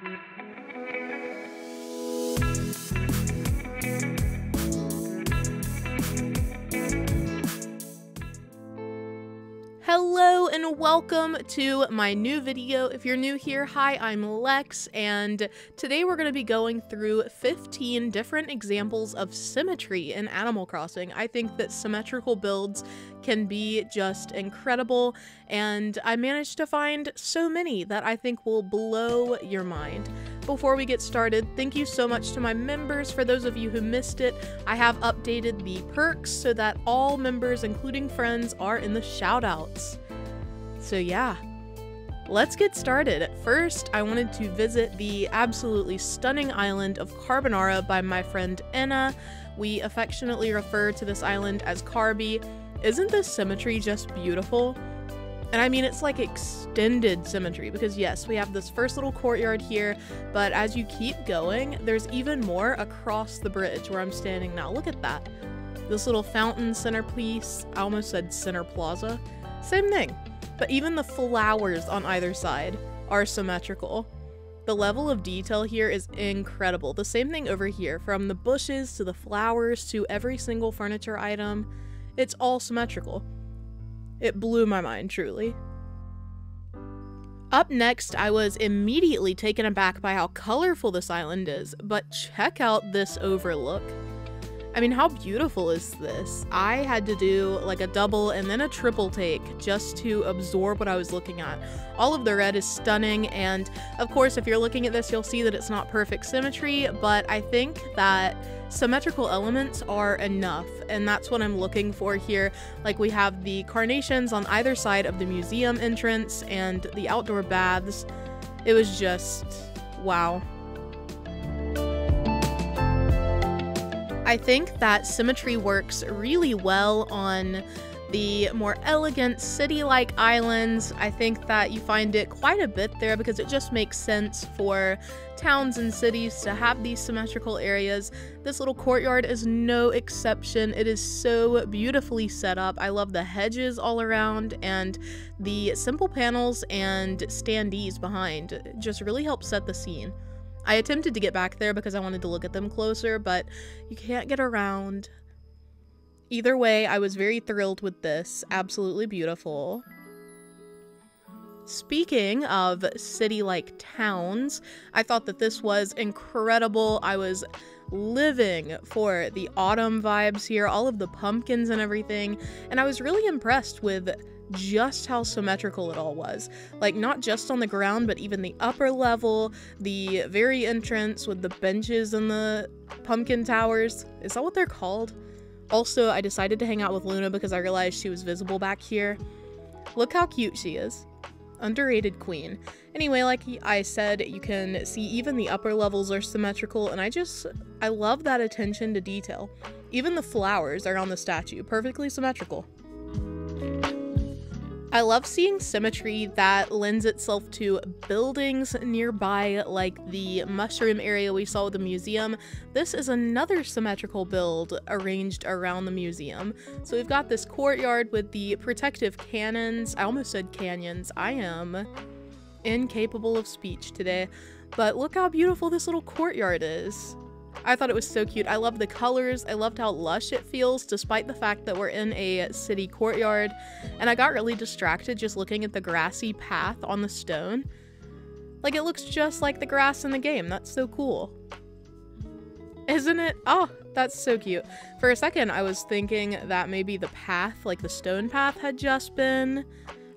Hello and welcome to my new video. If you're new here, hi, I'm Lex, and today we're going to be going through 15 different examples of symmetry in Animal Crossing. I think that symmetrical builds can be just incredible, and I managed to find so many that I think will blow your mind. Before we get started, thank you so much to my members. For those of you who missed it, I have updated the perks so that all members, including friends, are in the shoutouts. So, yeah, let's get started. First, I wanted to visit the absolutely stunning island of Carbonara by my friend Enna. We affectionately refer to this island as Carby. Isn't this symmetry just beautiful? And I mean, it's like extended symmetry because, yes, we have this first little courtyard here, but as you keep going, there's even more across the bridge where I'm standing now. Look at that. This little fountain centerpiece, I almost said center plaza. Same thing. But even the flowers on either side are symmetrical. The level of detail here is incredible. The same thing over here, from the bushes to the flowers to every single furniture item, it's all symmetrical. It blew my mind, truly. Up next, I was immediately taken aback by how colorful this island is, but check out this overlook. I mean, how beautiful is this? I had to do like a double and then a triple take just to absorb what I was looking at. All of the red is stunning, and of course, if you're looking at this, you'll see that it's not perfect symmetry, but I think that symmetrical elements are enough, and that's what I'm looking for here. Like, we have the carnations on either side of the museum entrance and the outdoor baths. It was just wow. I think that symmetry works really well on the more elegant city like islands. I think that you find it quite a bit there because it just makes sense for towns and cities to have these symmetrical areas. This little courtyard is no exception. It is so beautifully set up. I love the hedges all around and the simple panels and standees behind just really help set the scene. I attempted to get back there because I wanted to look at them closer, but you can't get around. Either way, I was very thrilled with this. Absolutely beautiful. Speaking of city like towns, I thought that this was incredible. I was living for the autumn vibes here, all of the pumpkins and everything, and I was really impressed with just how symmetrical it all was. Like, not just on the ground, but even the upper level, the very entrance with the benches and the pumpkin towers. Is that what they're called? Also, I decided to hang out with Luna because I realized she was visible back here. Look how cute she is. Underrated queen. Anyway, like I said, you can see even the upper levels are symmetrical, and I just, I love that attention to detail. Even the flowers are on the statue, perfectly symmetrical. I love seeing symmetry that lends itself to buildings nearby, like the mushroom area we saw with the museum. This is another symmetrical build arranged around the museum. So we've got this courtyard with the protective cannons. I almost said canyons. I am incapable of speech today. But look how beautiful this little courtyard is. I thought it was so cute. I love the colors. I loved how lush it feels despite the fact that we're in a city courtyard. And I got really distracted just looking at the grassy path on the stone. Like it looks just like the grass in the game. That's so cool. Isn't it? Oh, that's so cute. For a second, I was thinking that maybe the path, like the stone path, had just been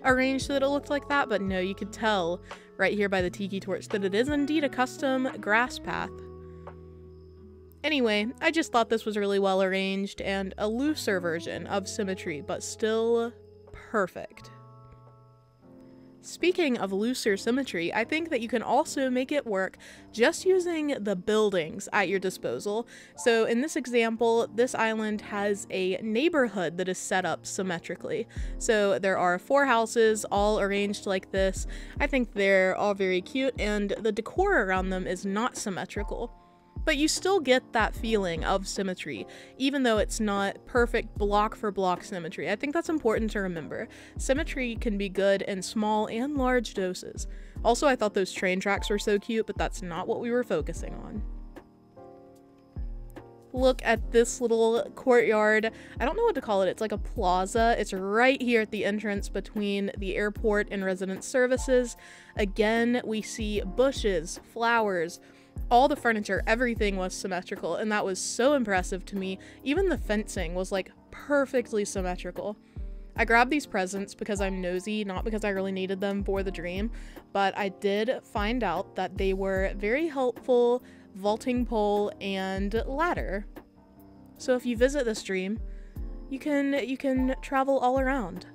arranged so that it looked like that, but no, you could tell right here by the tiki torch that it is indeed a custom grass path. Anyway, I just thought this was really well arranged and a looser version of symmetry, but still perfect. Speaking of looser symmetry, I think that you can also make it work just using the buildings at your disposal. So in this example, this island has a neighborhood that is set up symmetrically. So there are four houses all arranged like this. I think they're all very cute and the decor around them is not symmetrical but you still get that feeling of symmetry, even though it's not perfect block for block symmetry. I think that's important to remember. Symmetry can be good in small and large doses. Also, I thought those train tracks were so cute, but that's not what we were focusing on. Look at this little courtyard. I don't know what to call it. It's like a plaza. It's right here at the entrance between the airport and resident services. Again, we see bushes, flowers, all the furniture, everything was symmetrical, and that was so impressive to me. Even the fencing was like perfectly symmetrical. I grabbed these presents because I'm nosy, not because I really needed them for the dream, but I did find out that they were very helpful vaulting pole and ladder. So if you visit this dream, you can you can travel all around.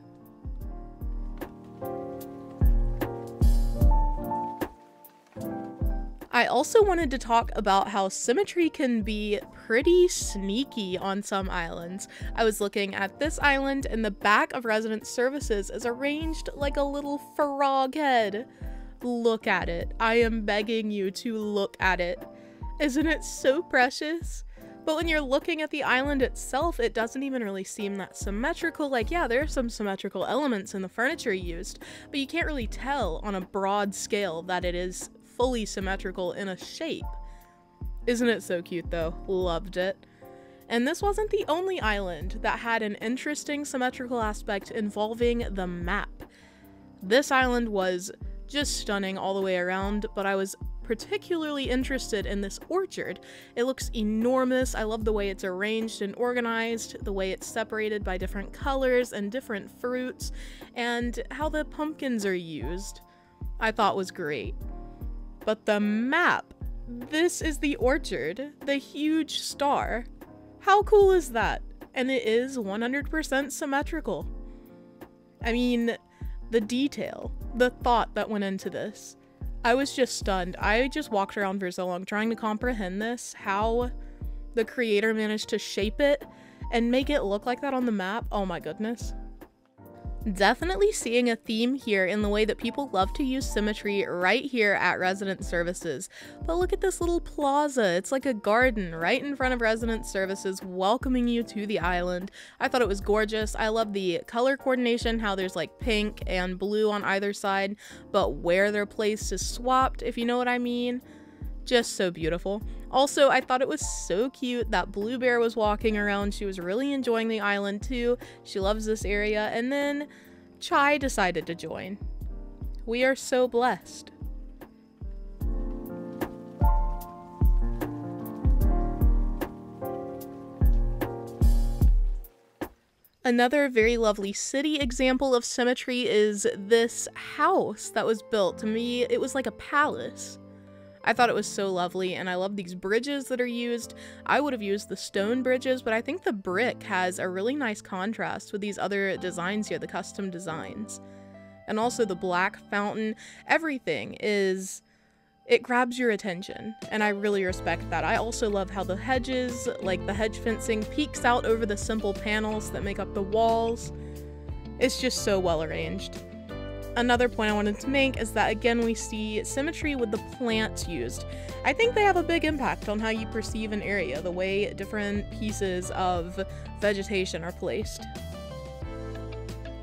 I also wanted to talk about how symmetry can be pretty sneaky on some islands. I was looking at this island and the back of resident services is arranged like a little frog head. Look at it. I am begging you to look at it. Isn't it so precious? But when you're looking at the island itself, it doesn't even really seem that symmetrical. Like, yeah, there are some symmetrical elements in the furniture used, but you can't really tell on a broad scale that it is fully symmetrical in a shape. Isn't it so cute though? Loved it. And this wasn't the only island that had an interesting symmetrical aspect involving the map. This island was just stunning all the way around, but I was particularly interested in this orchard. It looks enormous. I love the way it's arranged and organized, the way it's separated by different colors and different fruits, and how the pumpkins are used. I thought was great. But the map! This is the orchard, the huge star. How cool is that? And it is 100% symmetrical. I mean, the detail, the thought that went into this. I was just stunned. I just walked around for so long trying to comprehend this, how the creator managed to shape it and make it look like that on the map. Oh my goodness. Definitely seeing a theme here in the way that people love to use symmetry right here at resident services. But look at this little plaza. It's like a garden right in front of resident services welcoming you to the island. I thought it was gorgeous. I love the color coordination, how there's like pink and blue on either side, but where they're placed is swapped, if you know what I mean just so beautiful. Also, I thought it was so cute that Bluebear was walking around. She was really enjoying the island too. She loves this area. And then Chai decided to join. We are so blessed. Another very lovely city example of symmetry is this house that was built. To me, it was like a palace. I thought it was so lovely, and I love these bridges that are used. I would have used the stone bridges, but I think the brick has a really nice contrast with these other designs here, the custom designs. And also the black fountain. Everything is it grabs your attention, and I really respect that. I also love how the hedges, like the hedge fencing, peeks out over the simple panels that make up the walls. It's just so well arranged. Another point I wanted to make is that again we see symmetry with the plants used. I think they have a big impact on how you perceive an area, the way different pieces of vegetation are placed.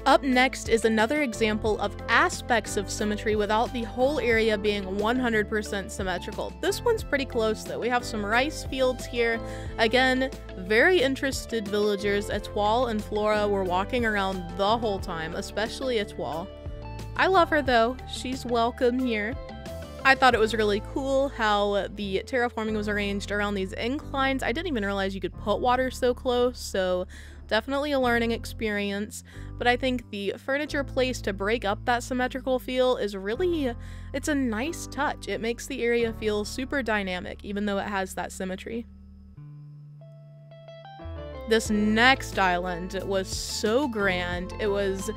Up next is another example of aspects of symmetry without the whole area being 100% symmetrical. This one's pretty close though. We have some rice fields here. Again, very interested villagers. Etoile and Flora were walking around the whole time, especially Etoile. I love her though, she's welcome here. I thought it was really cool how the terraforming was arranged around these inclines. I didn't even realize you could put water so close, so definitely a learning experience. But I think the furniture placed to break up that symmetrical feel is really, it's a nice touch. It makes the area feel super dynamic, even though it has that symmetry. This next island was so grand. It was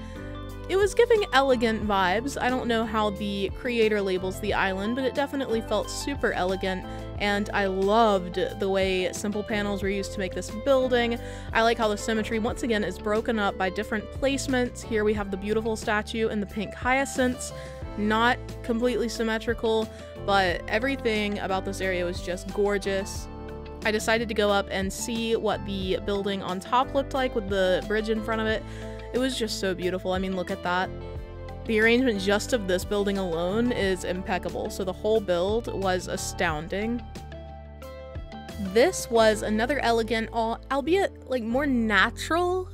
it was giving elegant vibes. I don't know how the creator labels the island, but it definitely felt super elegant, and I loved the way simple panels were used to make this building. I like how the symmetry, once again, is broken up by different placements. Here we have the beautiful statue and the pink hyacinths, not completely symmetrical, but everything about this area was just gorgeous. I decided to go up and see what the building on top looked like with the bridge in front of it. It was just so beautiful. I mean, look at that. The arrangement just of this building alone is impeccable, so the whole build was astounding. This was another elegant, albeit like more natural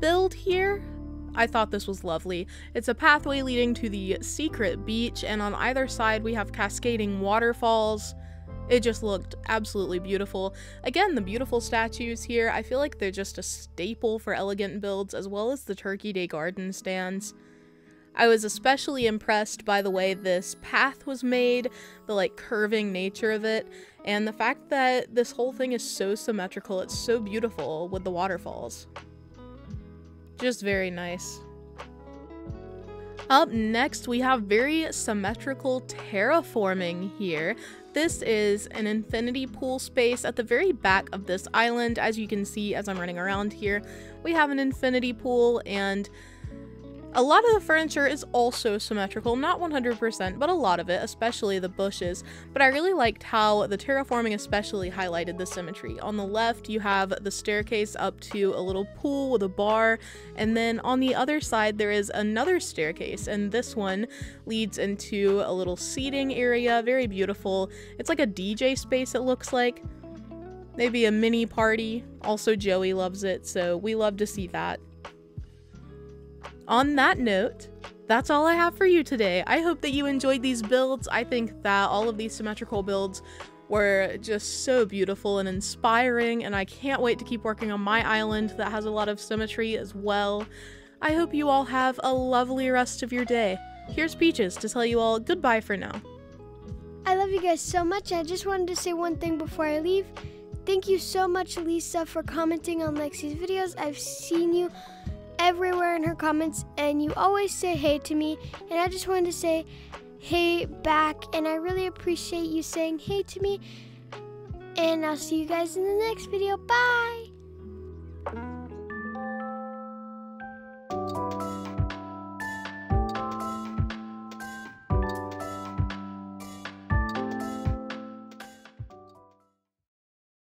build here. I thought this was lovely. It's a pathway leading to the secret beach, and on either side we have cascading waterfalls. It just looked absolutely beautiful. Again, the beautiful statues here, I feel like they're just a staple for elegant builds, as well as the Turkey Day garden stands. I was especially impressed by the way this path was made, the like curving nature of it, and the fact that this whole thing is so symmetrical. It's so beautiful with the waterfalls. Just very nice. Up next, we have very symmetrical terraforming here. This is an infinity pool space at the very back of this island. As you can see as I'm running around here, we have an infinity pool and a lot of the furniture is also symmetrical, not 100%, but a lot of it, especially the bushes. But I really liked how the terraforming especially highlighted the symmetry. On the left, you have the staircase up to a little pool with a bar, and then on the other side, there is another staircase, and this one leads into a little seating area, very beautiful. It's like a DJ space, it looks like. Maybe a mini party. Also, Joey loves it, so we love to see that on that note, that's all I have for you today. I hope that you enjoyed these builds. I think that all of these symmetrical builds were just so beautiful and inspiring, and I can't wait to keep working on my island that has a lot of symmetry as well. I hope you all have a lovely rest of your day. Here's Peaches to tell you all goodbye for now. I love you guys so much. I just wanted to say one thing before I leave. Thank you so much, Lisa, for commenting on Lexi's videos. I've seen you everywhere in her comments, and you always say hey to me. And I just wanted to say hey back, and I really appreciate you saying hey to me. And I'll see you guys in the next video. Bye!